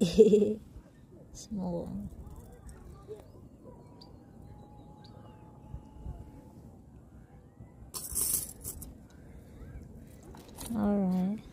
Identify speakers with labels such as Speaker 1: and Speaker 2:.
Speaker 1: Small one. Alright.